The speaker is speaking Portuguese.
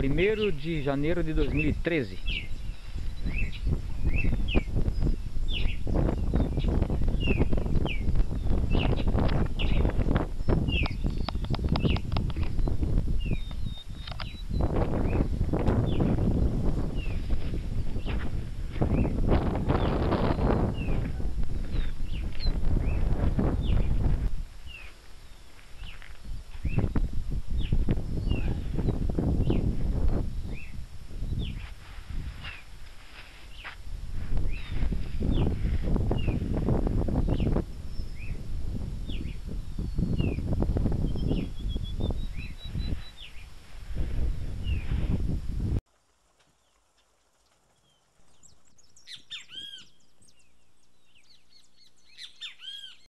1 de janeiro de 2013.